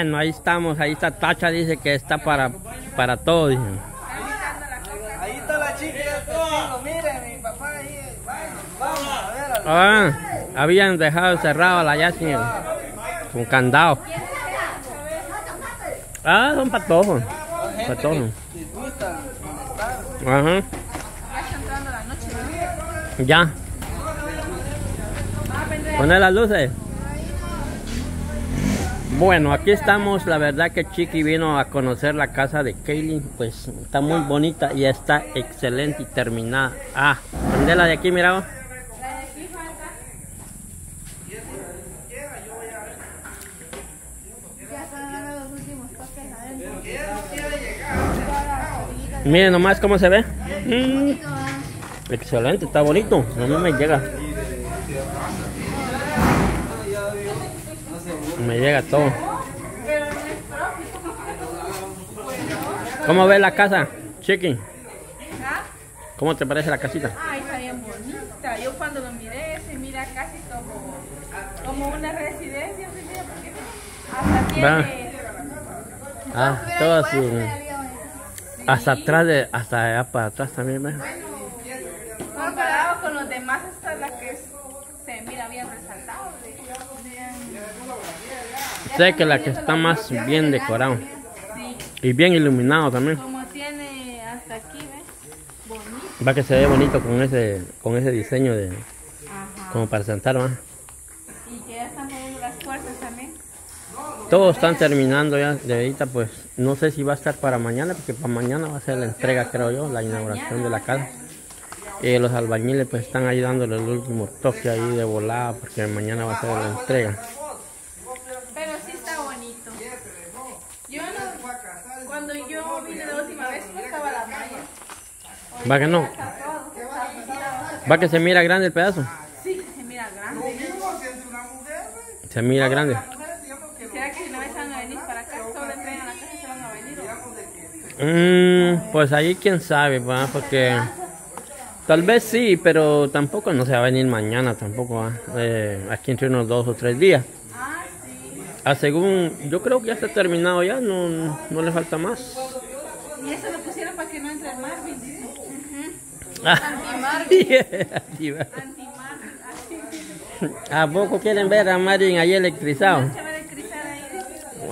Bueno, ahí estamos, ahí está Tacha, dice que está para, para todo, dice. Ahí está la chica miren, mi papá ahí. Vamos a ver. Ah, habían dejado cerrado la ya sin, con candado. Ah, son patojos. Patojos. Ajá. Ya. Poner las luces. Bueno, aquí estamos. La verdad que Chiqui vino a conocer la casa de Kaylin. Pues está muy bonita y está excelente y terminada. Ah, la de aquí, mira. Miren nomás cómo se ve. Mm, excelente, está bonito. A mí me llega. Me llega todo. ¿Cómo ves la casa, Chiqui? ¿Cómo te parece la casita? Ay, está bien bonita. Yo cuando lo miré, se mira casi como, como una residencia. se mira, porque Hasta Va. tiene... Ah, todo así. Hasta atrás de, hasta allá para atrás también, ¿ves? Comparado con los demás, esta es la que se mira bien resaltado. Sé que la que está más bien decorado y bien iluminado también. como tiene hasta aquí, ¿ves? Va que se ve bonito con ese, con ese diseño de, como para sentar, ¿va? Y que ya están poniendo las puertas también. Todos están terminando ya de ahorita, pues no sé si va a estar para mañana, porque para mañana va a ser la entrega, creo yo, la inauguración de la casa. Y los albañiles pues están ahí dándole el último toque ahí de volada, porque mañana va a ser la entrega. Pero sí está bonito. Yo no, cuando yo vine la última vez, no estaba la malla. Va que no, va que se mira grande el pedazo, Sí, se mira grande. se mira grande. ¿Será que si no van a venir para acá, solo entregan a la casa y se van a venir? Mm, pues ahí quién sabe, ¿va? porque tal vez sí, pero tampoco no se va a venir mañana tampoco, ¿va? Eh, aquí entre unos dos o tres días. Ah, sí. Ah, según, yo creo que ya está terminado ya, no, no le falta más. Y eso lo pusieron para que no entre el Marvin, dice. Anti-Marvin. Anti-Marvin, así. ¿A poco quieren ver a Marvin ahí electrizado?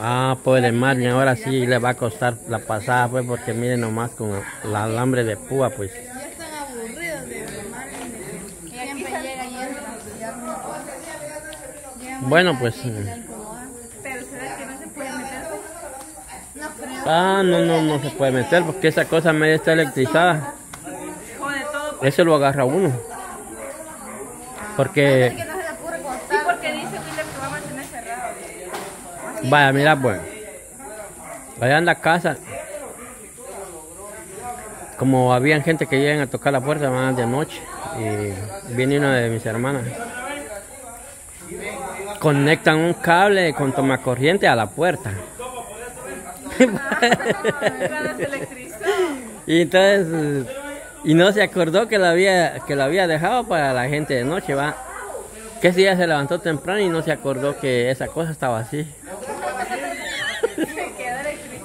Ah, pobre Marvin, ahora sí le va a costar la pasada, pues, porque miren nomás con el alambre de púa, pues. Bueno, pues, mm. Ah, no, no, no se puede meter porque esa cosa media está electrizada. Eso lo agarra uno. Porque, no Sí, porque dice William que va a mantener cerrado. vaya, mira, pues. Allá en la casa, como habían gente que llegan a tocar la puerta más de noche, y viene una de mis hermanas. Conectan un cable con tomacorriente a la puerta. Electrizó. Y entonces, y no se acordó que la había, que la había dejado para la gente de noche, va. Que ese día se levantó temprano y no se acordó que esa cosa estaba así.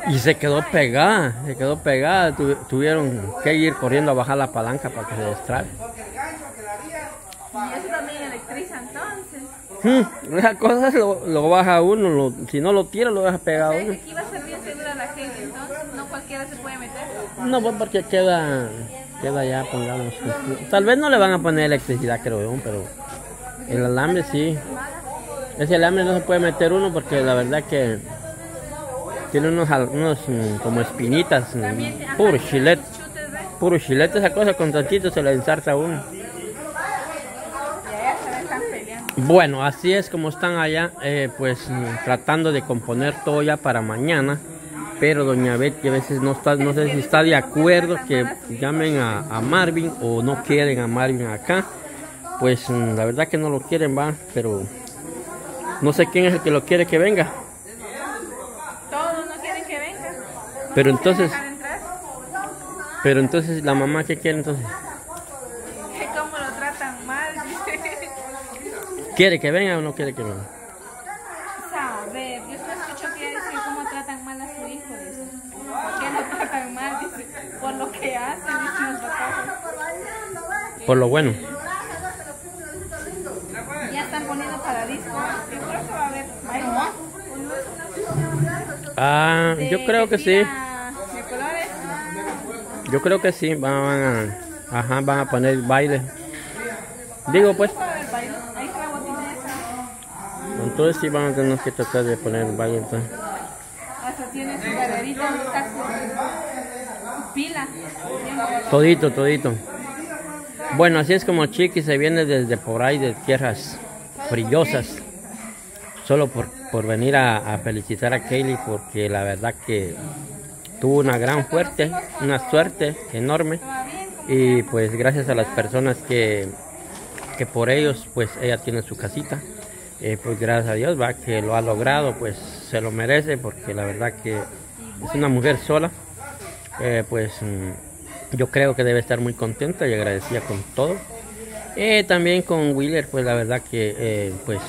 Y se quedó pegada, se quedó pegada. Tu- tuvieron que ir corriendo a bajar la palanca para que se destrabe. Y eso también electriza entonces. Hmm, esa cosa lo, lo baja uno, lo- si no lo tira lo deja pegado ¿Sabes uno. aquí va a ser bien segura la gente? Entonces no cualquiera se puede meter. No, pues porque queda, queda ya, pongamos. Tal vez no le van a poner electricidad, creo yo, pero el alambre sí. Ese alambre no se puede meter uno porque la verdad que tiene unos, unos mm, como espinitas, mm, puro chilet, Chutes, ¿ves? puro chilet, esa cosa con tantito se le ensarta uno. Bueno, así es como están allá, eh, pues mm, tratando de componer todo ya para mañana. Pero doña Betty a veces no está, no sé si está de acuerdo que llamen a, a Marvin o no quieren a Marvin acá. Pues mm, la verdad que no lo quieren, va, pero no sé quién es el que lo quiere que venga. Todos no quieren que venga. Pero entonces, pero entonces la mamá qué quiere entonces? Que cómo lo tratan mal. ¿Quiere que venga o no quiere que venga? Saber, yo no escucho que decir tratan mal a su hijo, dice. ¿Por qué lo tratan mal? Dice, por lo que los. Por lo bueno. Ya están poniendo para disco. Va a haber. Ah, De- yo creo que sí. tira De colores. Yo creo que sí. Van a, ajá, van a poner baile. Digo pues. Entonces sí vamos a tener que tratar de poner baile. entonces. Hasta tiene su carrerita, está su, su Todito, todito. Bueno, así es como Chiqui se viene desde por ahí de tierras brillosas. Solo por, por venir a, felicitar a Kaylee porque la verdad que tuvo una gran fuerte, una suerte enorme. Y pues gracias a las personas que, que por ellos pues ella tiene su casita. Eh, pues gracias a Dios va que lo ha logrado, pues se lo merece porque la verdad que es una mujer sola. Eh, pues mm, yo creo que debe estar muy contenta y agradecida con todo. Eh, también con Wheeler, pues la verdad que eh, pues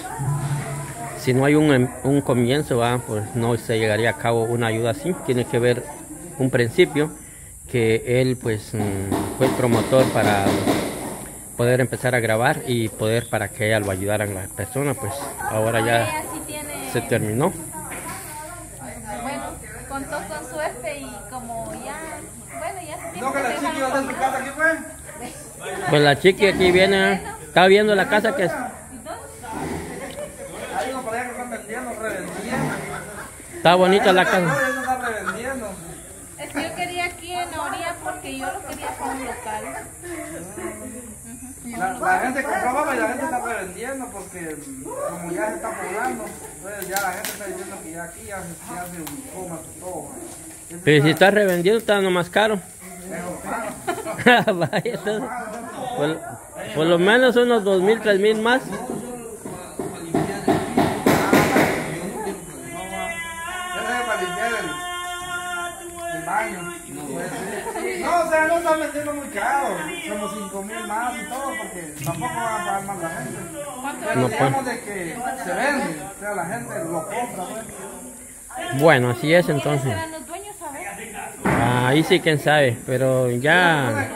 si no hay un, em- un comienzo, ¿va? pues no se llegaría a cabo una ayuda así. Tiene que ver un principio que él pues mm, fue el promotor para poder empezar a grabar y poder para que ella lo ayudaran las personas. Pues ahora ya se terminó. Bueno, contó con suerte y como ya. Bueno, ya se tiene No, que la chiqui iba a hacer su casa aquí, pues. Pues la chiqui aquí viene, está viendo la casa que es- revendiendo. está bonita la No, casa. revendiendo. Es que yo quería aquí en la orilla porque yo lo quería un local. La, la gente compraba y la gente está revendiendo porque como ya se está poblando, entonces ya la gente está diciendo que ya aquí ya se, ya se ubicó más todo. Pero si está- está revendido está nomás caro. es caro. Vaya, entonces, por, por lo menos unos dos mil, tres mil más. Ese es para limpiar el, el baño. No, o sea, no están vendiendo muy caro. Como 5 mil más y todo, porque tampoco van a pagar más la gente. Pero No, digamos de que se vende, o sea, la gente lo compra, pues. Bueno, así es entonces. Ahí sí, quién sabe, pero ya.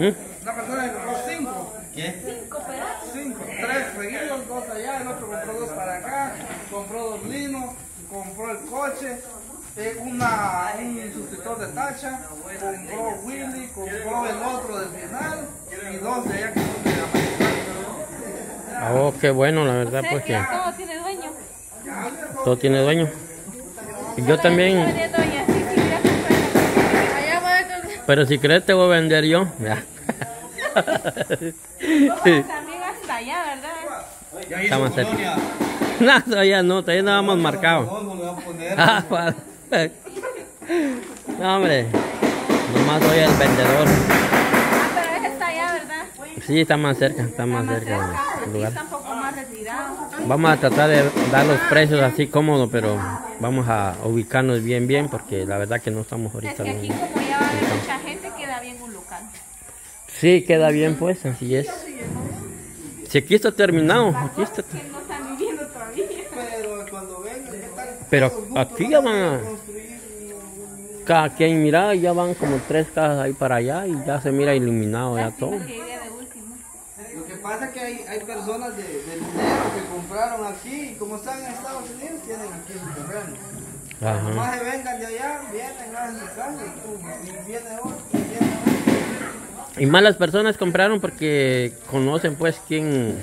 Que compró 5, ¿Mm? una persona que compró 5. Cinco pedazos. 5, 3 seguidos, dos allá, el otro compró dos para acá, compró dos linos, compró el coche. eh, una, un suscriptor de tacha, compró Willy, compró el otro del final y dos de allá que son de la Oh, qué bueno, la verdad, pues que todo tiene dueño. todo tiene dueño. Y yo también, pero si crees te voy a vender yo. Ya. También hasta allá, ¿verdad? Está más cerca. No, todavía no, todavía no vamos marcado. Ah, No, hombre, nomás soy el vendedor. Ah, pero ese está allá, ¿verdad? Sí, está más cerca, está más Más cerca cerca. del Sí, lugar. está un poco más retirado. Vamos a tratar de dar los precios así cómodos, pero vamos a ubicarnos bien, bien, porque la verdad que no estamos Es ahorita. que mucha gente, queda bien un local. Sí, queda bien, pues, así es. Si aquí está terminado, aquí está. Que no están viviendo todavía. Pero cuando vengan, ¿qué tal? Pero aquí ya van a. Cada quien mira, ya van como tres casas ahí para allá y ya se mira iluminado ya todo. Lo que pasa es que hay, hay personas de, de dinero que compraron aquí y como están en Estados Unidos tienen aquí su terreno. Ajá. Nomás se vengan de allá, vienen, hacen su casa y viene otro, y viene otro. Y más las personas compraron porque conocen pues quién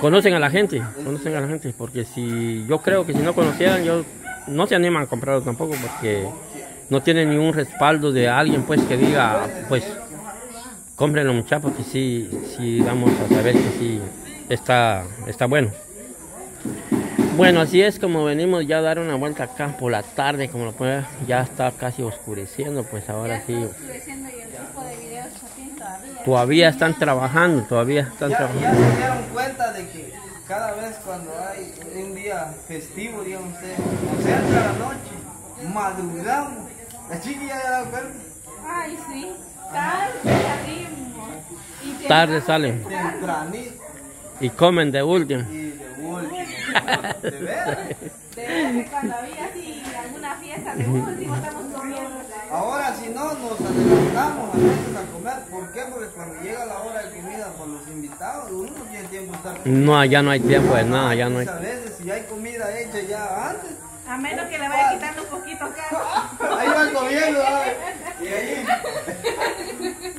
conocen a la gente, conocen a la gente, porque si yo creo que si no conocieran yo no se animan a comprarlo tampoco porque no tienen ningún respaldo de alguien pues que diga pues cómprenlo muchachos porque sí, sí vamos a saber que sí está, está bueno. Bueno, así es como venimos ya a dar una vuelta acá por la tarde, como lo pueden ver, ya está casi oscureciendo, pues ahora sí. Oscureciendo y el tipo de videos todavía. Todavía están trabajando, todavía están Ya, trabajando. ya se dieron cuenta de que cada vez cuando hay un día festivo, digamos ustedes, o sea, entra la noche, madrugamos. La chiquilla ya da cuenta. Ay, sí. Tarde salimos. Y Tarde salen Tempranito y comen de último. y de. De cuando había así alguna fiesta de último estamos comiendo. Ahora si no nos adelantamos a veces a comer, ¿por qué? Porque cuando llega la hora de comida con los invitados, uno no tiene tiempo de estar No, allá no hay tiempo de nada, allá no hay. A veces si hay comida hecha ya antes, A menos que le vaya quitando un poquito acá. ahí van comiendo, ¿sabes? Y ahí,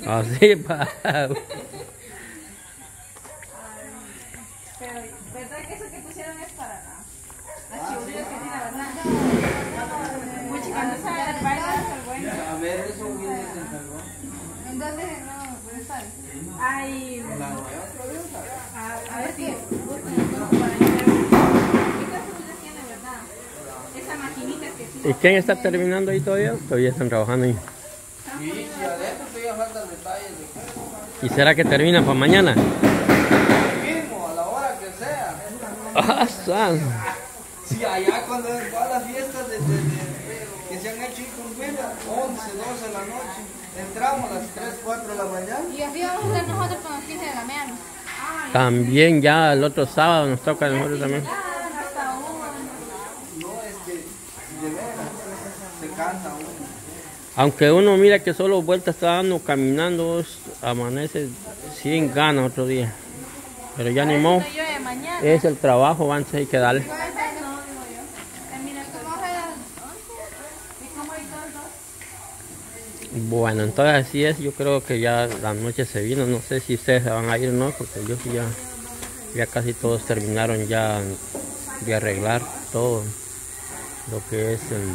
Así, pa. Pero, ¿verdad que eso que pusieron es para las chibolillas que tiene la blanca? Mucho cuando sale el baile va a ser bueno. a ver, eso viene se encargó. Entonces, no, pues sabes. ¿Y quién está terminando ahí todavía? Todavía están trabajando ahí. Y. ¿Y será que termina para mañana? mismo, a la hora que sea. Ah, san. Sí, allá cuando va las fiestas de, de- de- que se han hecho en Concuela, 11, 12 de la noche, entramos a las 3, 4 de la mañana. Y así vamos a hacer nosotros con los 15 de la mañana. También ya el otro sábado nos toca a nosotros también. No, es que de veras se cansa uno. Aunque uno mira que solo vuelta está dando caminando, amanece sin ganas otro día. Pero ya ni modo. Es el trabajo, antes hay que darle. No, digo yo. Termina el Vamos a las ¿Y cómo hay todo? Bueno, entonces así es. Yo creo que ya la noche se vino. No sé si ustedes se van a ir o no, porque yo ya, ya casi todos terminaron ya de arreglar todo lo que es el,